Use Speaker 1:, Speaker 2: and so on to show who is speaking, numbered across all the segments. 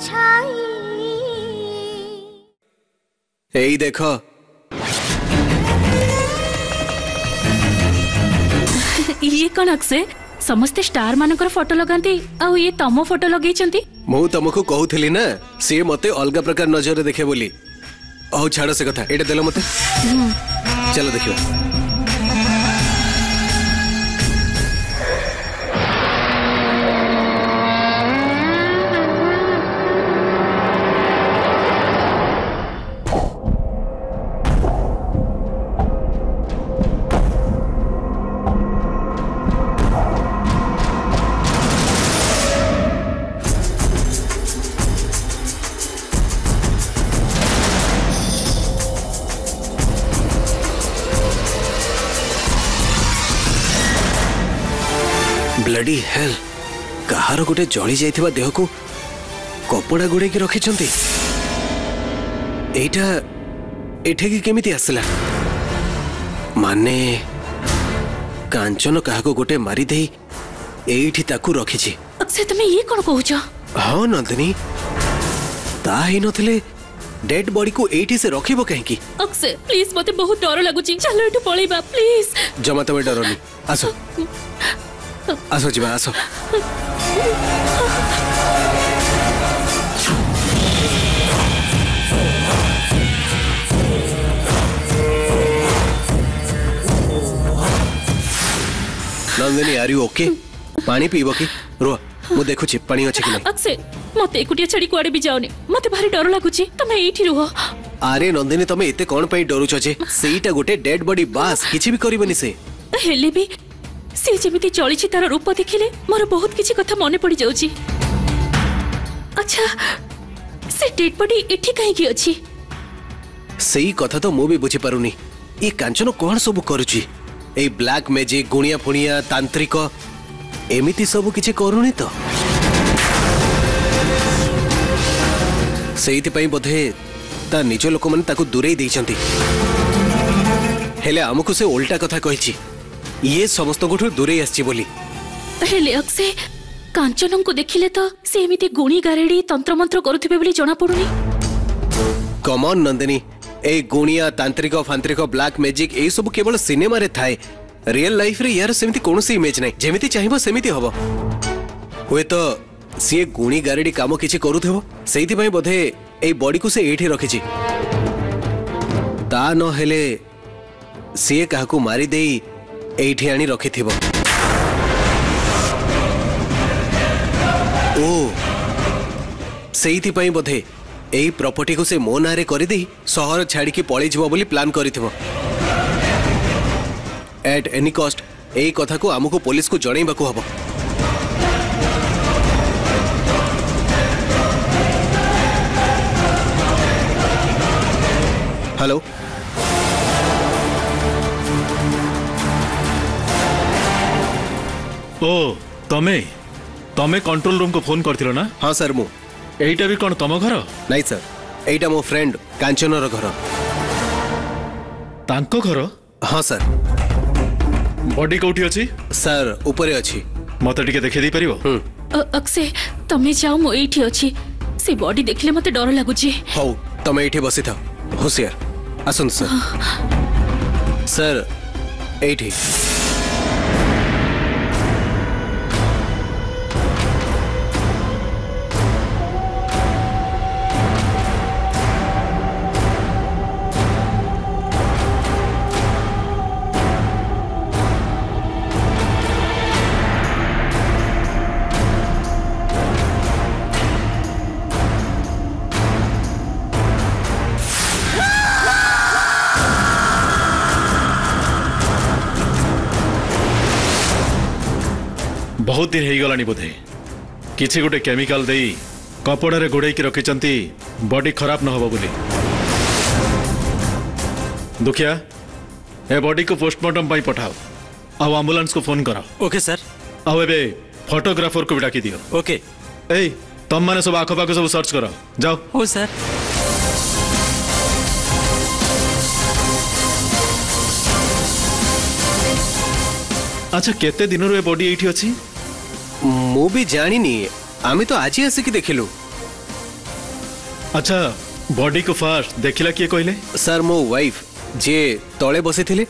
Speaker 1: अच्छाई
Speaker 2: देखो
Speaker 3: ये कौन अक्से समस्ते स्टार मानकर फोटो लगांती आउ ये तमो फोटो लगाई
Speaker 2: मु तमको कहूथली ना से मते अलग प्रकार नजर रे देखे बोली आउ छाड़ा से कथा एटा देलो मते चलो देखियो ବ୍ଲଡି ହେଲ୍ କାହାର ଗୋଟେ ଜଳିଯାଇଥିବା ଦେହକୁ କପଡ଼ା ଗୁଡ଼େଇକି ରଖିଛନ୍ତି ଏଇଟା ଏଠିକି କେମିତି ଆସିଲା ମାନେ କାଞ୍ଚନ କାହାକୁ ଗୋଟେ ମାରିଦେଇ ଏଇଠି ତାକୁ ରଖିଛି
Speaker 3: ସେ ତମେ ଇଏ କ'ଣ କହୁଛ
Speaker 2: ହଁ ନନ୍ଦିନୀ ତା ହେଇନଥିଲେ ଡେଡ୍ ବଡିକୁ ଏଇଠି ସେ ରଖିବ କାହିଁକି
Speaker 3: ଅକ୍ଷୟ ପ୍ଲିଜ ମୋତେ ବହୁତ ଡର ଲାଗୁଛି ଚାଲ ଏଠୁ ପଳେଇବା ପ୍ଲିଜ
Speaker 2: ଜମା ତମେ ଡରନି ଆସ আসো জীবা আসো নন্দিনী আর ইউ ওকে পানি পিইব কি রুহ ମୁଁ ଦେଖୁଛି ପାଣି ଅଛି କି ନାହିଁ
Speaker 3: ଅକ୍ଷୟ ମୋତେ ଏକୁଟିଆ ଛାଡ଼ି କୁଆଡ଼େ ବି ଯାଉନି ମୋତେ ଭାରି ଡର ଲାଗୁଛି ତମେ ଏଇଠି ରୁହ
Speaker 2: ଆରେ ନନ୍ଦିନୀ ତମେ ଏତେ କ'ଣ ପାଇଁ ଡରୁଛ ଯେ ସେଇଟା ଗୋଟେ ଡେଡ୍ ବଡି ବାସ୍ କିଛି ବି କରିବନି ସେ
Speaker 3: ହେଲେ ବି সে যেমিতি চলিছি তার রূপ দেখিলে মোর বহুত কিছু কথা মনে পড়ি যাচ্ছি আচ্ছা সে ডেড বডি এটি কাহিকি অছি
Speaker 2: সেই কথা তো মু বি পারুনি এ কাঞ্চন কোন সবু করুছি এই ব্ল্যাক ম্যাজিক গুণিয়া ফুণিয়া তান্ত্রিক এমিতি সবু কিছু করুনি তো সেইপাই বোধে তা নিজ লোক মানে তাকে দূরেই দিয়েছেন হলে আমাকে সে ওল্টা কথা কইছি ये समस्तोंठू दूरे आसे
Speaker 3: कांचन को देखिले तो सी गुणी गारेड़ी तंत्रमंत्र करुवे बोली
Speaker 2: नंदिनी ए गुणिया तांत्रिक फांत्रिक ब्लाक मैजिक ये सब केवल सिनेमा थाए रियल लाइफ रे यार सेमति सी इमेज नै जेमिति चाहिबो सेमिति हबो हुए तो सी गुणी गारेड़ी काम किछि करूथबो सेहि पई बधे ए बॉडी को से एठी रखिछि ता न हेले सी काहू मारी देई ଏଇଠି ଆଣି ରଖିଥିବ ଓ ସେଇଥିପାଇଁ ବୋଧେ ଏଇ ପ୍ରପର୍ଟିକୁ ସେ ମୋ ନାଁରେ କରିଦେଇ ସହର ଛାଡ଼ିକି ପଳେଇଯିବ ବୋଲି ପ୍ଲାନ୍ କରିଥିବ ଆଟ୍ ଏନି କଷ୍ଟ ଏଇ କଥାକୁ ଆମକୁ ପୋଲିସକୁ ଜଣେଇବାକୁ ହେବ ହ୍ୟାଲୋ
Speaker 4: ओ तमे तमे कंट्रोल रूम को फोन करथिलो ना
Speaker 2: हां सर मु
Speaker 4: एटा भी कोन तम घर
Speaker 2: नाही सर एटा मो फ्रेंड कांचन रो घर
Speaker 4: तांको घर
Speaker 2: हां सर
Speaker 4: बॉडी कोठी अछि
Speaker 2: सर ऊपर अछि
Speaker 4: मते टिके देखि दे परिबो
Speaker 2: हम्म।
Speaker 3: अक्षय तमे जाओ मो एठी अछि से बॉडी देखले मते डर लागु छी
Speaker 2: हौ तमे एठी बसी था होशियार आसन सर
Speaker 3: हाँ।
Speaker 2: सर एठी
Speaker 4: बहुत दिन हो बोधे कि गोटे केमिकाल दे कपड़े घोड़ी रखिंट बडी खराब न हो बोली दुखिया ए बॉडी को पोस्टमार्टम पर पठाओ आंबुलांस को फोन करा।
Speaker 5: ओके सर
Speaker 4: आबे फोटोग्राफर को भी डाक दियो।
Speaker 5: ओके
Speaker 4: ए तुम मैंने सब आखपाख सब सर्च करो जाओ
Speaker 5: हो सर
Speaker 4: अच्छा केते दिन रे बॉडी एठी अछि
Speaker 2: मु भी जानिनी आमे तो आज आसे कि देखिलु
Speaker 4: अच्छा बॉडी को फर्स्ट देखिला के कहले
Speaker 2: सर मो वाइफ जे तळे बसेथिले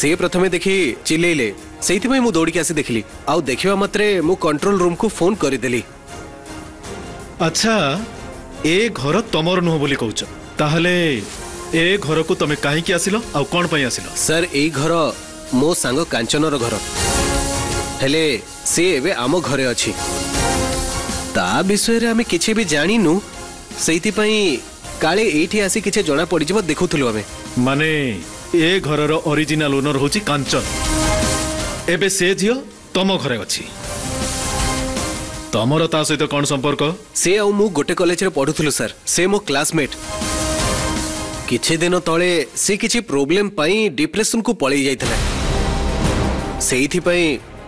Speaker 2: से प्रथमे देखि चिल्लेले सेइति मै मु दौड़ के आसे देखली आउ देखिवा मात्रे मु कंट्रोल रूम को फोन कर देली
Speaker 4: अच्छा ए घर तमर नहु बोली कहउछ ताहले ए घर को तमे काहे कि आसिलो आउ कोन पई आसिलो
Speaker 2: सर ए घर मो सांग कांचनर घर ହେଲେ ସେ ଏବେ ଆମ ଘରେ ଅଛି ତା ବିଷୟରେ ଆମେ କିଛି ବି ଜାଣିନୁ ସେଇଥିପାଇଁ କାଳେ ଏଇଠି ଆସି କିଛି ଜଣା ପଡ଼ିଯିବ ଦେଖୁଥିଲୁ ଆମେ
Speaker 4: ମାନେ ଏ ଘରର ଅରିଜିନାଲ ଓନର ହେଉଛି କାଞ୍ଚନ ଏବେ ସେ ଝିଅ ତମ ଘରେ ଅଛି ତମର ତା ସହିତ କ'ଣ ସମ୍ପର୍କ
Speaker 2: ସେ ଆଉ ମୁଁ ଗୋଟେ କଲେଜରେ ପଢ଼ୁଥିଲୁ ସାର୍ ସେ ମୋ କ୍ଲାସମେଟ୍ କିଛି ଦିନ ତଳେ ସେ କିଛି ପ୍ରୋବ୍ଲେମ୍ ପାଇଁ ଡିପ୍ରେସନ୍କୁ ପଳେଇ ଯାଇଥିଲା ସେଇଥିପାଇଁ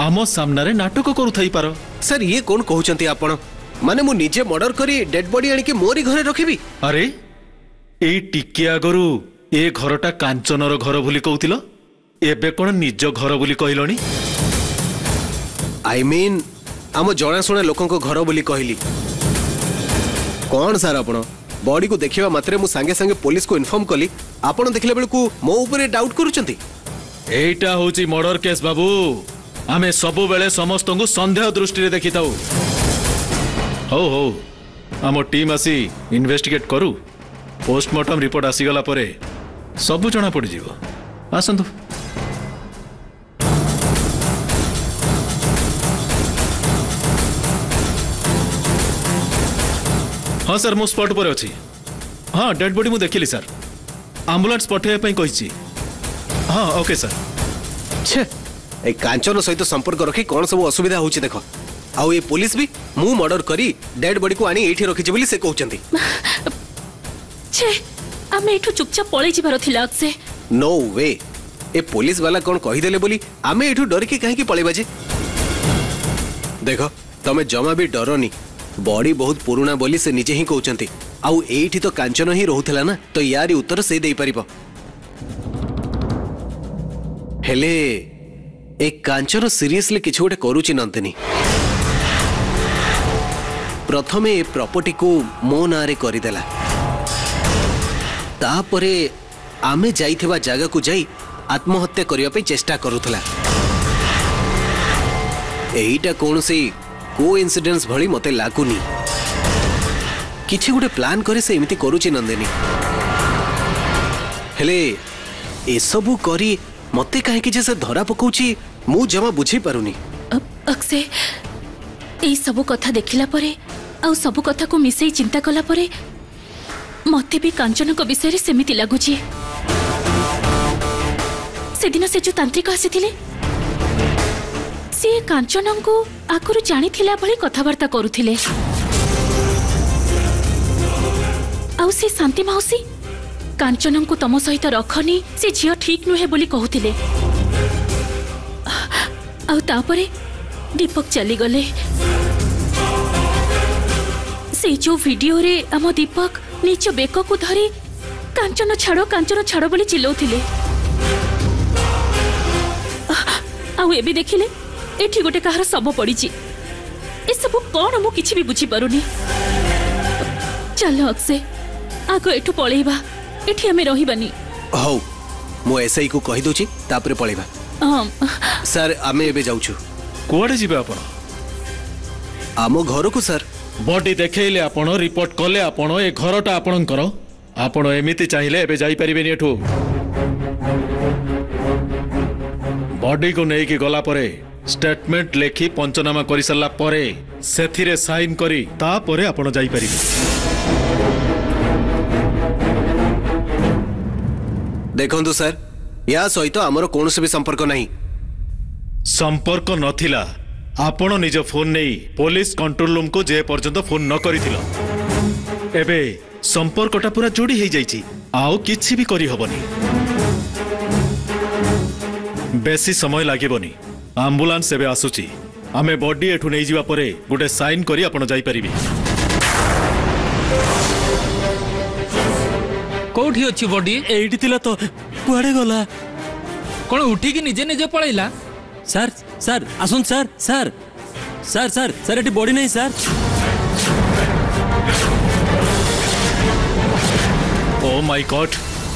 Speaker 4: ଆମ ସାମ୍ନାରେ ନାଟକ କରୁଥାଇପାର
Speaker 2: ସାର୍ ଇଏ କ'ଣ କହୁଛନ୍ତି ଆପଣ ମାନେ ମୁଁ ନିଜେ ମର୍ଡର କରି ଡେଡ୍ ବଡି ଆଣିକି ମୋରି ଘରେ ରଖିବି
Speaker 4: ଆରେ ଏଇ ଟିକିଏ ଆଗରୁ ଏ ଘରଟା କାଞ୍ଚନର ଘର ବୋଲି କହୁଥିଲ ଏବେ କ'ଣ ନିଜ ଘର ବୋଲି କହିଲଣି
Speaker 2: ଆଇ ମିନ୍ ଆମ ଜଣାଶୁଣା ଲୋକଙ୍କ ଘର ବୋଲି କହିଲି କ'ଣ ସାର୍ ଆପଣ ବଡିକୁ ଦେଖିବା ମାତ୍ରେ ମୁଁ ସାଙ୍ଗେ ସାଙ୍ଗେ ପୋଲିସକୁ ଇନଫର୍ମ କଲି ଆପଣ ଦେଖିଲା ବେଳକୁ ମୋ ଉପରେ ଡାଉଟ୍ କରୁଛନ୍ତି
Speaker 4: ଏଇଟା ହେଉଛି ମର୍ଡର କେସ୍ ବାବୁ ଆମେ ସବୁବେଳେ ସମସ୍ତଙ୍କୁ ସନ୍ଦେହ ଦୃଷ୍ଟିରେ ଦେଖିଥାଉ ହଉ ହଉ ଆମ ଟିମ୍ ଆସି ଇନଭେଷ୍ଟିଗେଟ୍ କରୁ ପୋଷ୍ଟମର୍ଟମ୍ ରିପୋର୍ଟ ଆସିଗଲା ପରେ ସବୁ ଜଣା ପଡ଼ିଯିବ ଆସନ୍ତୁ ହଁ ସାର୍ ମୁଁ ସ୍ପଟ୍ ଉପରେ ଅଛି ହଁ ଡେଡ୍ ବଡି ମୁଁ ଦେଖିଲି ସାର୍ ଆମ୍ବୁଲାନ୍ସ ପଠାଇବା ପାଇଁ କହିଛି ହଁ ଓକେ ସାର୍
Speaker 2: ଛେ कांचन सहित तो संपर्क रखी कौन सब असुविधा होची देखो आ पुलिस भी मु मर्डर करी डेड बॉडी को आनी एठी रखी जेबली से कहउचंती
Speaker 3: छे आमे चुपचाप पळे से
Speaker 2: नो वे ए पुलिस वाला कौन कहि बोली आमे एठो डर के काहे की पळे बाजे जमा भी डरोनी बॉडी बहुत पुरुणा बोली से निजे ही कहउचंती आउ एठी तो कांचन ही रहुथला ना तो यार उत्तर से देई परिबो हेले ଏ କାଞ୍ଚର ସିରିୟସଲି କିଛି ଗୋଟେ କରୁଛି ନନ୍ଦିନୀ ପ୍ରଥମେ ଏ ପ୍ରପର୍ଟିକୁ ମୋ ନାଁରେ କରିଦେଲା ତାପରେ ଆମେ ଯାଇଥିବା ଜାଗାକୁ ଯାଇ ଆତ୍ମହତ୍ୟା କରିବା ପାଇଁ ଚେଷ୍ଟା କରୁଥିଲା ଏଇଟା କୌଣସି କୋ ଇନ୍ସିଡେନ୍ସ ଭଳି ମୋତେ ଲାଗୁନି କିଛି ଗୋଟେ ପ୍ଲାନ୍ କରି ସେ ଏମିତି କରୁଛି ନନ୍ଦିନୀ ହେଲେ ଏସବୁ କରି মতে কাহিকি যে সে ধরা পকাউছি মু জমা বুঝি পারুনি
Speaker 3: অক্ষয় এই সব কথা দেখিলা পরে আউ সব কথাকু মিশাই চিন্তা কলা পরে মতে বি কাঞ্চনক বিষয়ে সেমিতি লাগুছি সেদিন সে যে তান্ত্রিক আসিলে সি কাঞ্চনকু আগর জাঁলা ভি কথাবার্তা করুলে আউ সে শান্তি মাউসী କାଞ୍ଚନଙ୍କୁ ତମ ସହିତ ରଖନି ସେ ଝିଅ ଠିକ୍ ନୁହେଁ ବୋଲି କହୁଥିଲେ ଆଉ ତାପରେ ଦୀପକ ଚାଲିଗଲେ ସେଇ ଯୋଉ ଭିଡିଓରେ ଆମ ଦୀପକ ନିଜ ବେକକୁ ଧରି କାଞ୍ଚନ ଛାଡ଼ କାଞ୍ଚନ ଛାଡ଼ ବୋଲି ଚିଲଉଥିଲେ ଆଉ ଏବେ ଦେଖିଲେ ଏଠି ଗୋଟେ କାହାର ଶବ ପଡ଼ିଛି ଏସବୁ କ'ଣ ମୁଁ କିଛି ବି ବୁଝିପାରୁନି ଚାଲ ଅକ୍ସେ ଆଗ ଏଠୁ ପଳେଇବା ଏଠି ଆମେ ରହିବାନି
Speaker 2: ହଉ ମୁଁ ଏସ୍ଆଇକୁ କହିଦେଉଛି ତାପରେ ପଳେଇବା ସାର୍ ଆମେ ଏବେ ଯାଉଛୁ
Speaker 4: କୁଆଡ଼େ ଯିବେ ଆପଣ
Speaker 2: ଆମ ଘରକୁ ସାର୍
Speaker 4: ବଡି ଦେଖେଇଲେ ଆପଣ ରିପୋର୍ଟ କଲେ ଆପଣ ଏ ଘରଟା ଆପଣଙ୍କର ଆପଣ ଏମିତି ଚାହିଁଲେ ଏବେ ଯାଇପାରିବେନି ଏଠୁ ବଡିକୁ ନେଇକି ଗଲା ପରେ ଷ୍ଟେଟମେଣ୍ଟ ଲେଖି ପଞ୍ଚନାମା କରିସାରିଲା ପରେ ସେଥିରେ ସାଇନ୍ କରି ତାପରେ ଆପଣ ଯାଇପାରିବେ
Speaker 2: ଦେଖନ୍ତୁ ସାର୍ ଏହା ସହିତ ଆମର କୌଣସି ବି ସମ୍ପର୍କ ନାହିଁ
Speaker 4: ସମ୍ପର୍କ ନଥିଲା ଆପଣ ନିଜ ଫୋନ୍ ନେଇ ପୋଲିସ କଣ୍ଟ୍ରୋଲ ରୁମ୍କୁ ଯେ ପର୍ଯ୍ୟନ୍ତ ଫୋନ୍ ନ କରିଥିଲ ଏବେ ସମ୍ପର୍କଟା ପୁରା ଯୋଡ଼ି ହେଇଯାଇଛି ଆଉ କିଛି ବି କରିହେବନି ବେଶୀ ସମୟ ଲାଗିବନି ଆମ୍ବୁଲାନ୍ସ ଏବେ ଆସୁଛି ଆମେ ବଡି ଏଠୁ ନେଇଯିବା ପରେ ଗୋଟେ ସାଇନ୍ କରି ଆପଣ ଯାଇପାରିବେ
Speaker 6: কোউঠি অছি বডি
Speaker 5: এইটি থিলা তো কুয়াড়ে গলা
Speaker 6: কোন উঠিকি নিজে নিজে পলাইলা
Speaker 5: স্যার স্যার আসুন sir sir sir sir sir এটি বডি নাই স্যার
Speaker 4: ও মাই গড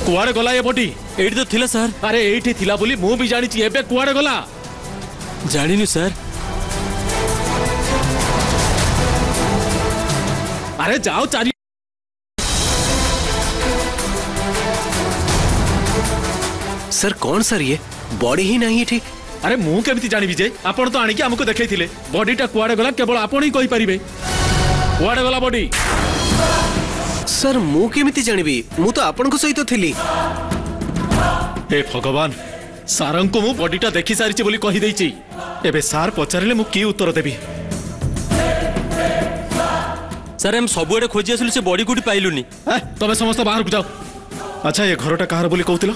Speaker 4: কুয়াড়ে গলা এ বডি
Speaker 5: এইটি তো থিলা স্যার
Speaker 4: আরে এইটি থিলা বলি মু বি জানিছি এবে কুয়াড়ে গলা
Speaker 5: জানিনি স্যার
Speaker 4: আরে যাও চারি
Speaker 2: ସାର୍ କଣ ସାର୍ ଇଏ ବଡ଼ି ହିଁ ନାହିଁ एठी
Speaker 4: ଆରେ ମୁଁ କେମିତି ଜାଣିବି ଯେ ଆପଣ ତ ଆଣିକି ଆମକୁ ଦେଖେଇଥିଲେ ବଡିଟା କୁଆଡ଼େ ଗଲା କେବଳ ଆପଣ ହିଁ କହିପାରିବେ କୁଆଡ଼େ ଗଲା ବଡି
Speaker 2: ସାର୍ ମୁଁ କେମିତି ଜାଣିବି ମୁଁ ତ ଆପଣଙ୍କ ସହିତ ଥିଲି
Speaker 4: ଏ ଭଗବାନ ସାରଙ୍କୁ ମୁଁ ବଡିଟା ଦେଖିସାରିଛି ବୋଲି କହିଦେଇଛି ଏବେ ସାର୍ ପଚାରିଲେ ମୁଁ କି ଉତ୍ତର ଦେବି
Speaker 5: ସାର୍ ଆମେ ସବୁଆଡ଼େ ଖୋଜି ଆସିଲୁ ସେ ବଡି କୋଉଠି ପାଇଲୁନି
Speaker 4: ହେ, ତମେ ସମସ୍ତେ ବାହାରକୁ ଯାଅ ଆଚ୍ଛା ଏ ଘରଟା କାହାର ବୋଲି କହୁଥିଲ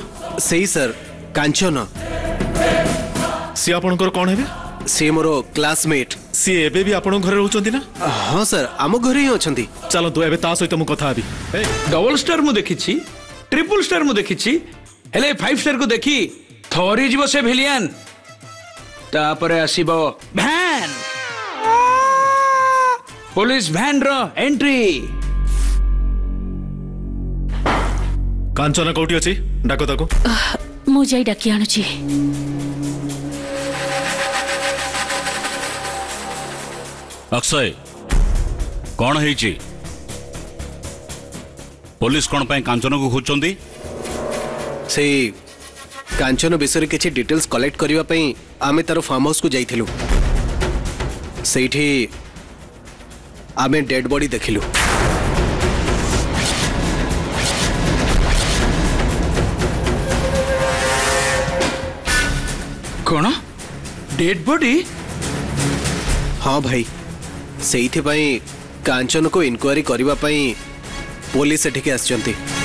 Speaker 2: সেই স্যার কাঞ্চন
Speaker 4: সি আপনার কণ হবে
Speaker 2: সি মোর ক্লাসমেট
Speaker 4: সি এবে বি আপনার ঘরে রহুচন্তি না
Speaker 2: হ্যাঁ স্যার আম ঘরে হি অছন্তি
Speaker 4: চলন্তু এবে তা সহিত মু কথা হবি
Speaker 7: ডবল স্টার মু দেখিছি ট্রিপল স্টার মু দেখিছি হেলে ফাইভ স্টার কু দেখি থরি যাব সে ভিলিয়ান তারপরে আসিব ভ্যান পুলিশ ভ্যান র এন্ট্রি
Speaker 4: কাঞ্চনা କୋଉଠି ଅଛି ଡାକ ତାକୁ
Speaker 3: ମୁଁ ଯାଇ ଡାକି ଆଣୁଛି
Speaker 8: ଅକ୍ଷୟ କ'ଣ ହେଇଛି ପୋଲିସ କ'ଣ ପାଇଁ କାଞ୍ଚନକୁ ଖୋଜୁଛନ୍ତି
Speaker 2: ସେଇ କାଞ୍ଚନ ବିଷୟରେ କିଛି ଡିଟେଲ୍ସ କଲେକ୍ଟ କରିବା ପାଇଁ ଆମେ ତାର ଫାର୍ମ ହାଉସ୍କୁ ଯାଇଥିଲୁ ସେଇଠି ଆମେ ଡେଡ୍ ବଡି ଦେଖିଲୁ
Speaker 7: कौन डेड बॉडी
Speaker 2: हाँ भाई से कांचन को इनक्वारी करने पुलिस एठिक आसचंती